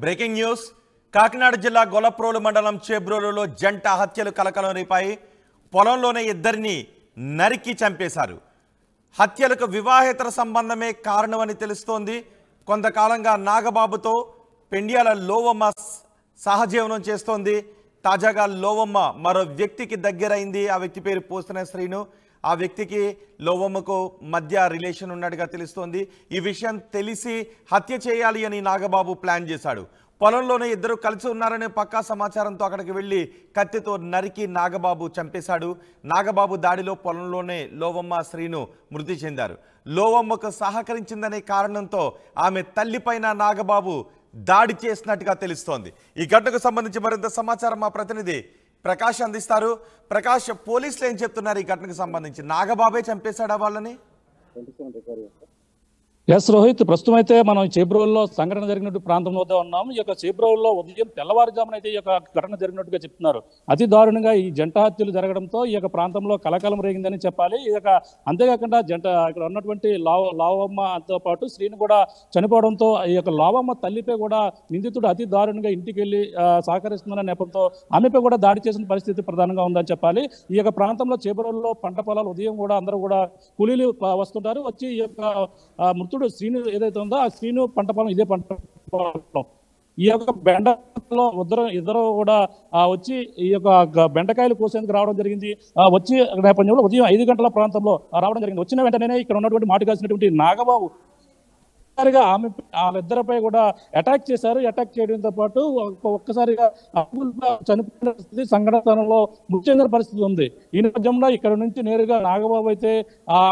Breaking news. Kakinada జిల్లా గొలప్రోలు మండలం చేబ్రోలులో జంట హత్యలు కలకలం రేపాయి. పొలంలోనే ఇద్దరిని నరికి చంపేశారు. హత్యలకు వివాహేతర సంబంధమే కారణమని తెలుస్తోంది. కొంతకాలంగా నాగబాబుతో పెండియాల లోవమ్మ సహజీవనం చేస్తోంది. తాజాగా లోవమ్మ మరో వ్యక్తికి దగ్గరైంది. ఆ వ్యక్తి పేరు పోసిన శ్రీను. ఆ వ్యక్తికి లోవమ్మకు మధ్య రిలేషన్ ఉన్నట్టుగా తెలుస్తోంది. ఈ విషయం తెలిసి హత్య చేయాలి అని నాగబాబు ప్లాన్ చేశాడు. పొలంలోనే ఇద్దరు కలిసి ఉన్నారనే పక్కా సమాచారంతో అక్కడికి వెళ్ళి కత్తితో నరికి నాగబాబు చంపేశాడు. నాగబాబు దాడిలో పొలంలోనే లోవమ్మ శ్రీను మృతి చెందారు. లోవమ్మకు సహకరించిందనే కారణంతో ఆమె తల్లిపైన నాగబాబు దాడి చేసినట్టుగా తెలుస్తోంది. ఈ ఘటనకు సంబంధించి మరింత సమాచారం మా ప్రతినిధి ప్రకాష్ అందిస్తారు. ప్రకాష్ పోలీసులు ఏం చెప్తున్నారు ఈ ఘటనకు సంబంధించి? నాగబాబే చంపేశాడా వాళ్ళని? ఎస్ రోహిత్ ప్రస్తుతం అయితే మనం చేబ్రోల్లో సంఘటన జరిగినట్టు ప్రాంతం వద్ద ఉన్నాం. ఈ యొక్క చేబ్రోల్లో ఉదయం తెల్లవారుజామున అయితే ఈ యొక్క ఘటన జరిగినట్టుగా చెప్తున్నారు. అతి దారుణంగా ఈ జంట హత్యలు జరగడంతో ఈ యొక్క ప్రాంతంలో కలకలం రేగిందని చెప్పాలి. ఈ యొక్క అంతేకాకుండా జంట ఇక్కడ ఉన్నటువంటి లావ లావమ్మతో పాటు శ్రీని కూడా చనిపోవడంతో ఈ యొక్క లావమ్మ తల్లిపై కూడా నిందితుడు అతి దారుణంగా ఇంటికి వెళ్ళి ఆ, సహకరిస్తున్న నేపథ్యంతో ఆమెపై కూడా దాడి చేసిన పరిస్థితి ప్రధానంగా ఉందని చెప్పాలి. ఈ యొక్క ప్రాంతంలో చేబ్రోల్లో పంట పొలాలు ఉదయం కూడా అందరూ కూడా కూలీలు వస్తుంటారు. వచ్చి ఈ యొక్క మృతుడు మృతుడు శ్రీను ఏదైతే ఉందో ఆ శ్రీను పంట పొలం ఇదే పంట పొలం ఈ యొక్క బెండలో ఇద్దరు ఇద్దరు కూడా వచ్చి ఈ యొక్క బెండకాయలు కోసేందుకు రావడం జరిగింది. వచ్చి నేపథ్యంలో ఉదయం ఐదు గంటల ప్రాంతంలో రావడం జరిగింది. వచ్చిన వెంటనే ఇక్కడ ఉన్నటువంటి మాటు కాసినటువంటి నాగబాబు ఒక్కసారిగా ఆమె వాళ్ళిద్దరిపై కూడా అటాక్ చేశారు. అటాక్ చేయడంతో పాటు ఒక్కసారిగా చనిపోయిన పరిస్థితి సంఘటనలో మృతి చెందిన పరిస్థితి ఉంది. ఈ నేపథ్యంలో ఇక్కడ నుంచి నేరుగా నాగబాబు అయితే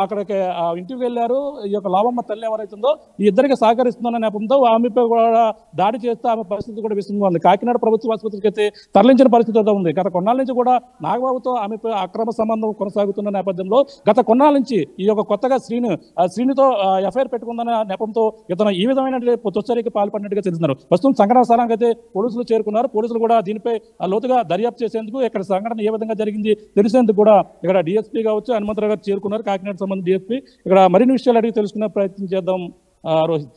అక్కడికి ఇంటికి వెళ్ళారు. ఈ యొక్క లావమ్మ తల్లి ఎవరైతుందో ఈ ఇద్దరికి సహకరిస్తున్న నేపథ్యంతో ఆమెపై కూడా దాడి చేస్తే ఆమె పరిస్థితి కూడా విషమంగా ఉంది. కాకినాడ ప్రభుత్వ ఆసుపత్రికి అయితే తరలించిన పరిస్థితి అయితే ఉంది. గత కొన్నాళ్ళ నుంచి కూడా నాగబాబుతో ఆమెపై అక్రమ సంబంధం కొనసాగుతున్న నేపథ్యంలో గత కొన్నాళ్ళ నుంచి ఈ యొక్క కొత్తగా శ్రీను ఆ ఎఫ్ఐఆర్ పెట్టుకుందన్న నేపథ్యంతో ఇతను ఈ విధమైన తొచ్చరికి పాల్పడినట్టుగా తెలుస్తున్నారు. ప్రస్తుతం సంఘటన స్థలానికి అయితే పోలీసులు చేరుకున్నారు. పోలీసులు కూడా దీనిపై ఆ, లోతుగా దర్యాప్తు చేసేందుకు ఇక్కడ సంఘటన ఏ విధంగా జరిగింది తెలిసేందుకు కూడా ఇక్కడ డిఎస్పీ కావచ్చు హనుమంతరావు గారు చేరుకున్నారు. కాకినాడ సంబంధించి డిఎస్పీ ఇక్కడ మరిన్ని విషయాలు అడిగి తెలుసుకునే ప్రయత్నం చేద్దాం. రోహిత్.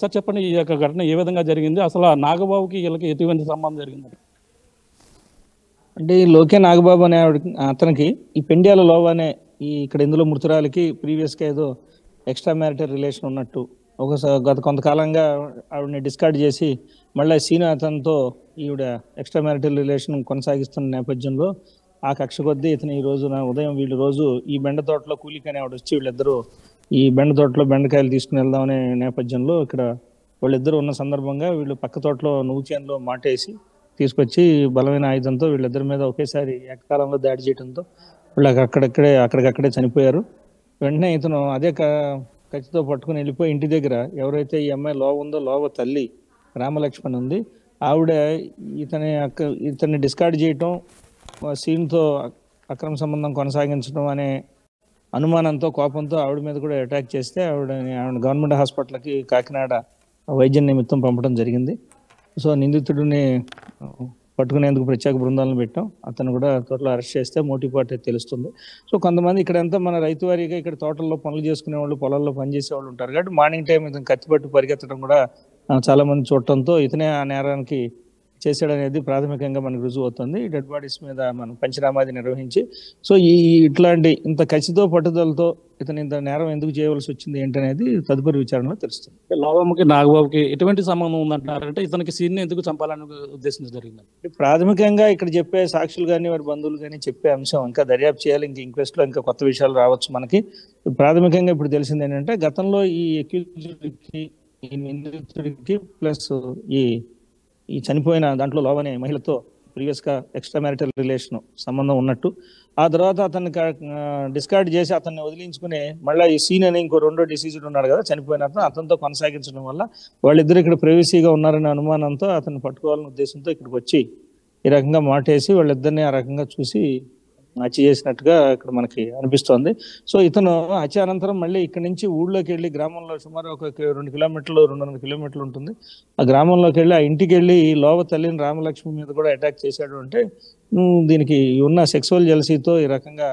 సార్ చెప్పండి ఈ యొక్క ఘటన ఏ విధంగా జరిగింది? అసలు నాగబాబుకి వీళ్ళకి ఎటువంటి సంబంధం జరిగింది? అంటే ఈ లోకే నాగబాబు అనే అతనికి ఈ పెండ్యాల లోవ అనే ఈ ఇక్కడ ఇందులో మృతురాలకి ప్రీవియస్గా ఏదో ఎక్స్ట్రా మ్యారిటల్ రిలేషన్ ఉన్నట్టు ఒకసారి గత కొంతకాలంగా ఆవిడని డిస్కార్డ్ చేసి మళ్ళీ సీను అతనితో ఈవిడ ఎక్స్ట్రా మ్యారిటల్ రిలేషన్ కొనసాగిస్తున్న నేపథ్యంలో ఆ కక్ష కొద్దీ ఇతను ఈ రోజు నా ఉదయం వీళ్ళు రోజు ఈ బెండ తోటలో కూలికని ఆవిడ వచ్చి వీళ్ళిద్దరూ ఈ బెండ తోటలో బెండకాయలు తీసుకుని వెళ్దామనే నేపథ్యంలో ఇక్కడ వాళ్ళిద్దరూ ఉన్న సందర్భంగా వీళ్ళు పక్క తోటలో నువ్వు చేనులో మాటేసి తీసుకొచ్చి బలమైన ఆయుధంతో వీళ్ళిద్దరి మీద ఒకేసారి ఏకకాలంలో దాడి చేయడంతో వీళ్ళు అక్కడక్కడే అక్కడికక్కడే చనిపోయారు. వెంటనే ఇతను అదే కత్తితో పట్టుకుని వెళ్ళిపోయి ఇంటి దగ్గర ఎవరైతే ఈ అమ్మాయి లోవ ఉందో లోవ తల్లి రామలక్ష్మణ్ ఉంది ఆవిడ ఇతని అక్క ఇతన్ని డిస్కార్డ్ చేయటం సీన్తో అక్రమ సంబంధం కొనసాగించడం అనే అనుమానంతో కోపంతో ఆవిడ మీద కూడా అటాక్ చేస్తే ఆవిడ ఆవిడ గవర్నమెంట్ హాస్పిటల్కి కాకినాడ వైద్యం నిమిత్తం పంపడం జరిగింది. సో నిందితుడిని పట్టుకునేందుకు ప్రత్యేక బృందాలను పెట్టాం. అతను కూడా త్వరలో అరెస్ట్ చేస్తే మోటిపాటు తెలుస్తుంది. సో కొంతమంది ఇక్కడ అంతా మన రైతు వారీగా ఇక్కడ తోటల్లో పనులు చేసుకునే వాళ్ళు పొలాల్లో పనిచేసే వాళ్ళు ఉంటారు. కాబట్టి మార్నింగ్ టైం ఇతను కత్తిపట్టు పరిగెత్తడం కూడా చాలా మంది చూడటంతో ఇతనే ఆ నేరానికి చేశాడనేది ప్రాథమికంగా మనకు రుజువు అవుతుంది ఈ డెడ్ బాడీస్ మీద మనం పంచనామాది నిర్వహించి సో ఈ ఇట్లాంటి ఇంత కసితో పట్టుదలతో ఇతను ఇంత నేరం ఎందుకు చేయవలసి వచ్చింది ఏంటనేది తదుపరి విచారణలో తెలుస్తుంది. లావమ్మకి నాగబాబుకి ఎటువంటి సంబంధం ఉందంటారంటే ఇతనికి సీన్ ఎందుకు చంపాలని ఉద్దేశించి జరిగింది. ప్రాథమికంగా ఇక్కడ చెప్పే సాక్షులు కానీ వారి బంధువులు కానీ చెప్పే అంశం ఇంకా దర్యాప్తు చేయాలి ఇంకా ఇంక్వెస్ట్లో ఇంకా కొత్త విషయాలు రావచ్చు మనకి. ప్రాథమికంగా ఇప్పుడు తెలిసింది ఏంటంటే గతంలో ఈ అక్యూజ్డ్కి ప్లస్ ఈ ఈ చనిపోయిన దాంట్లో లోవనే మహిళతో ప్రీవియస్గా ఎక్స్ట్రా మ్యారిటల్ రిలేషన్ సంబంధం ఉన్నట్టు. ఆ తర్వాత అతన్ని డిస్కార్డ్ చేసి అతన్ని వదిలించుకుని మళ్ళీ ఈ సీన్ అని ఇంకో రెండో డిసీజ్డ్ ఉన్నాడు కదా చనిపోయిన అతను. అతనితో కొనసాగించడం వల్ల వాళ్ళిద్దరు ఇక్కడ ప్రైవసీగా ఉన్నారనే అనుమానంతో అతన్ని పట్టుకోవాలనే ఉద్దేశంతో ఇక్కడికి వచ్చి ఈ రకంగా మాటేసి వాళ్ళిద్దరిని ఆ రకంగా చూసి హత్య చేసినట్టుగా ఇక్కడ మనకి అనిపిస్తోంది. సో ఇతను హత్య అనంతరం మళ్ళీ ఇక్కడ నుంచి ఊళ్ళోకి వెళ్ళి గ్రామంలో సుమారు ఒక రెండు కిలోమీటర్లు రెండున్నర కిలోమీటర్లు ఉంటుంది. ఆ గ్రామంలోకి వెళ్ళి ఆ ఇంటికి వెళ్ళి ఈ లోవ తల్లిని రామలక్ష్మి మీద కూడా అటాక్ చేశాడు అంటే దీనికి ఉన్న సెక్సువల్ జలసీతో ఈ రకంగా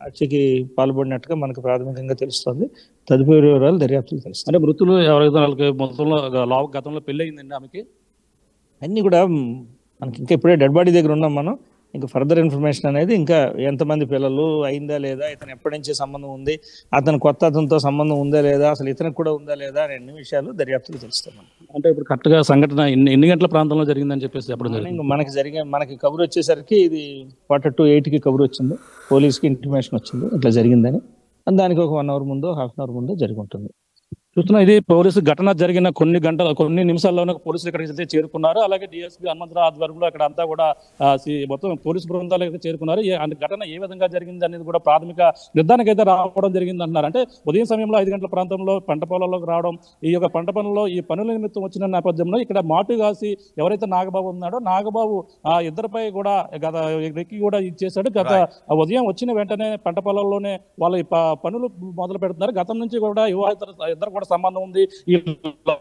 హత్యకి పాల్పడినట్టుగా మనకు ప్రాథమికంగా తెలుస్తుంది. తదుపరి వివరాలు దర్యాప్తులు తెలుస్తాయి. అంటే మృతులు ఎవరైతే వాళ్ళకి మొత్తంలో లావ గతంలో పెళ్ళి అయిందండి ఆమెకి? అన్నీ కూడా మనకి ఇంకా ఇప్పుడే డెడ్ బాడీ దగ్గర ఉన్నాం మనం. ఇంకా ఫర్దర్ ఇన్ఫర్మేషన్ అనేది ఇంకా ఎంతమంది పిల్లలు అయిందా లేదా ఇతను ఎప్పటి నుంచి సంబంధం ఉంది అతను కొత్త అతనితో సంబంధం ఉందా లేదా అసలు ఇతనికి కూడా ఉందా లేదా అనే అన్ని విషయాలు దర్యాప్తులో తెలుస్తాం. అంటే ఇప్పుడు కరెక్ట్గా సంఘటన ఎన్ని ఎన్ని గంటల ప్రాంతంలో జరిగిందని చెప్పేసి చెప్పడం జరిగింది. మనకి జరిగే మనకి కబుర్ వచ్చేసరికి ఇది క్వార్టర్ టు ఎయిట్కి కబుర్ వచ్చింది. పోలీస్కి ఇంటిమేషన్ వచ్చింది. ఇట్లా జరిగిందని. దానికి ఒక వన్ అవర్ ముందు హాఫ్ అన్ అవర్ ముందు జరిగి ఉంటుంది. చూస్తున్నా ఇది పోలీసు ఘటన జరిగిన కొన్ని గంటల కొన్ని నిమిషాల్లోనే పోలీసులు ఇక్కడికి అయితే చేరుకున్నారు. అలాగే డిఎస్పీ హనుమంతరావు ఆధ్వర్యంలో అక్కడ అంతా కూడా మొత్తం పోలీసు బృందాలు అయితే చేరుకున్నారు. ఘటన ఏ విధంగా జరిగింది అనేది కూడా ప్రాథమిక నిర్ధారణకు అయితే రావడం జరిగింది అంటున్నారు. అంటే ఉదయం సమయంలో ఐదు గంటల ప్రాంతంలో పంట పొలాల్లోకి రావడం ఈ యొక్క పంట పనుల్లో ఈ పనుల నిమిత్తం వచ్చిన నేపథ్యంలో ఇక్కడ మాటు కాసి ఎవరైతే నాగబాబు ఉన్నాడో నాగబాబు ఆ ఇద్దరిపై కూడా గత రెక్కి కూడా ఇచ్చేసాడు గత ఆ ఉదయం వచ్చిన వెంటనే పంట పొలాల్లోనే వాళ్ళ పనులు మొదలు పెడుతున్నారు గతం నుంచి కూడా వివాహిత ఇద్దరు కూడా సంబంధం ఉంది ఈ లవంగా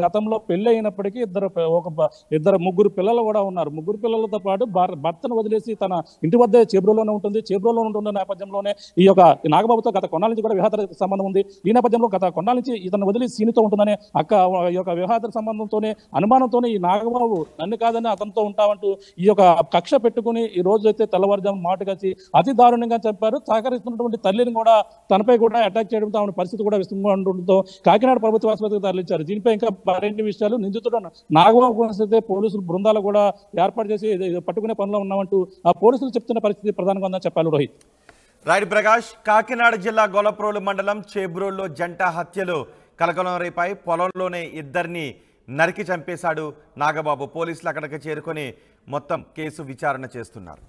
గతంలో పెళ్ళి అయినప్పటికీ ఇద్దరు ఒక ఇద్దరు ముగ్గురు పిల్లలు కూడా ఉన్నారు. ముగ్గురు పిల్లలతో పాటు భార- భర్తను వదిలేసి తన ఇంటి వద్ద చేబ్రోలోనే ఉంటుంది. చేబ్రోలో ఉంటున్న నేపథ్యంలోనే ఈ యొక్క నాగబాబుతో గత కొన్నాళ్ళ నుంచి కూడా వివాహత సంబంధం ఉంది. ఈ నేపథ్యంలో గత కొన్నాళ్ళ నుంచి ఇతను వదిలి సీనితో ఉంటుందనే అక్క ఈ యొక్క వివాహత సంబంధంతోనే అనుమానంతోనే ఈ నాగబాబు నన్ను కాదని అతనితో ఉంటామంటూ ఈ యొక్క కక్ష పెట్టుకుని ఈ రోజు అయితే తెల్లవారుజాము మాట కలిసి అతి దారుణంగా చెప్పారు. సహకరిస్తున్నటువంటి తల్లిని కూడా తనపై కూడా అటాక్ చేయడంతో ఆమె పరిస్థితి కూడా విస్తృతంగా ఉండడంతో కాకినాడ ప్రభుత్వ ఆసుపత్రికి తరలించారు దీనిపై ఇంకా మరిన్ని విషయాలు నిందితుడు నాగబాబు అయితే పోలీసులు బృందాలు కూడా ఏర్పాటు చేసి పట్టుకునే పనిలో ఉన్నామంటూ ఆ పోలీసులు చెప్తున్న పరిస్థితి ప్రధానంగా ఉందని చెప్పాలి రోహిత్. రాయుడు ప్రకాష్ కాకినాడ జిల్లా గొలప్రోలు మండలం చేబ్రోల్లో జంట హత్యలు. కలకలం రేపాయి పొలంలోనే ఇద్దరిని నరికి చంపేశాడు నాగబాబు. పోలీసులు అక్కడికి చేరుకొని మొత్తం కేసు విచారణ చేస్తున్నారు.